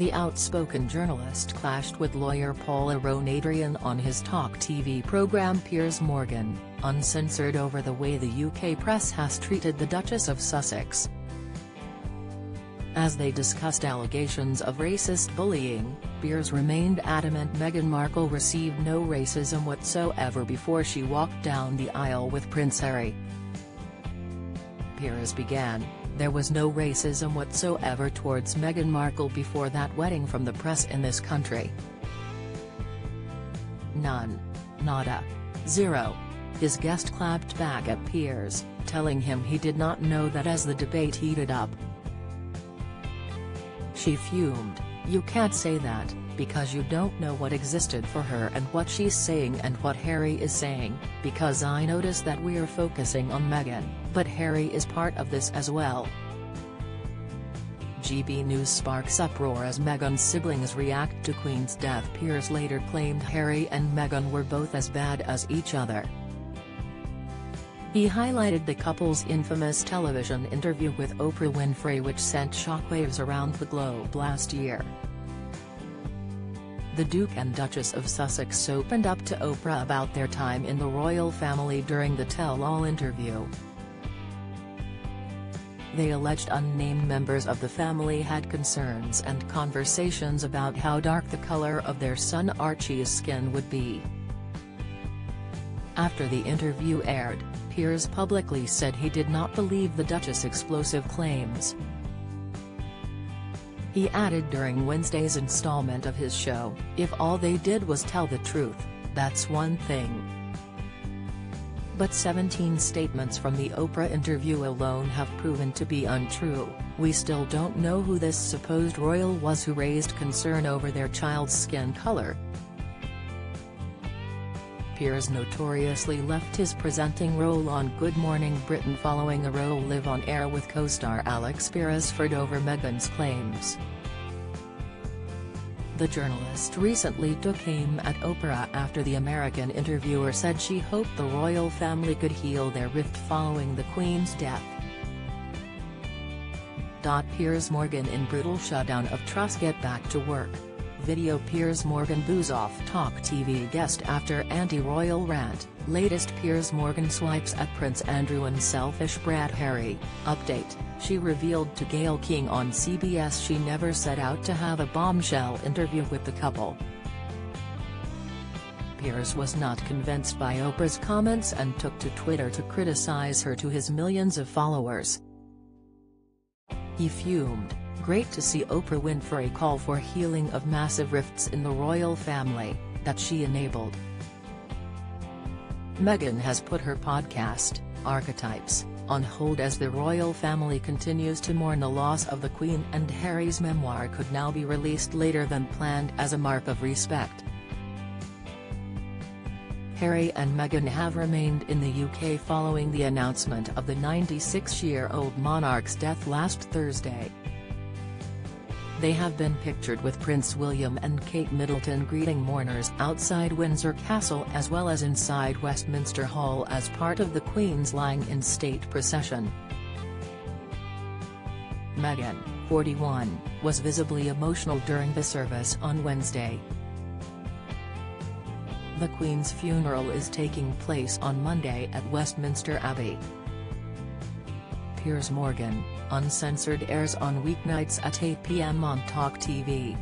The outspoken journalist clashed with lawyer Paul Adrian on his talk TV programme Piers Morgan, uncensored over the way the UK press has treated the Duchess of Sussex. As they discussed allegations of racist bullying, Piers remained adamant Meghan Markle received no racism whatsoever before she walked down the aisle with Prince Harry. Piers began, there was no racism whatsoever towards Meghan Markle before that wedding from the press in this country. None. Nada. Zero. His guest clapped back at Piers, telling him he did not know that as the debate heated up. She fumed, you can't say that, because you don't know what existed for her and what she's saying and what Harry is saying, because I notice that we're focusing on Meghan, but Harry is part of this as well. GB News sparks uproar as Meghan's siblings react to Queen's death Piers later claimed Harry and Meghan were both as bad as each other. He highlighted the couple's infamous television interview with Oprah Winfrey which sent shockwaves around the globe last year the Duke and Duchess of Sussex opened up to Oprah about their time in the royal family during the tell-all interview. They alleged unnamed members of the family had concerns and conversations about how dark the color of their son Archie's skin would be. After the interview aired, Piers publicly said he did not believe the Duchess' explosive claims, he added during Wednesday's installment of his show, if all they did was tell the truth, that's one thing. But 17 statements from the Oprah interview alone have proven to be untrue, we still don't know who this supposed royal was who raised concern over their child's skin color. Piers notoriously left his presenting role on Good Morning Britain following a row live on air with co-star Alex Beresford over Meghan's claims. The journalist recently took aim at Oprah after the American interviewer said she hoped the royal family could heal their rift following the Queen's death. Piers Morgan in brutal shutdown of Truss get back to work. Video Piers Morgan boos off Talk TV guest after anti-royal rant, latest Piers Morgan swipes at Prince Andrew and selfish brat Harry, update. She revealed to Gayle King on CBS she never set out to have a bombshell interview with the couple. Piers was not convinced by Oprah's comments and took to Twitter to criticize her to his millions of followers. He fumed, great to see Oprah Winfrey call for healing of massive rifts in the royal family, that she enabled. Meghan has put her podcast, Archetypes, on hold as the royal family continues to mourn the loss of the Queen and Harry's memoir could now be released later than planned as a mark of respect. Harry and Meghan have remained in the UK following the announcement of the 96-year-old monarch's death last Thursday. They have been pictured with Prince William and Kate Middleton greeting mourners outside Windsor Castle as well as inside Westminster Hall as part of the Queen's lying-in-state procession. Meghan, 41, was visibly emotional during the service on Wednesday. The Queen's funeral is taking place on Monday at Westminster Abbey. Piers Morgan, Uncensored airs on weeknights at 8 p.m. on Talk TV.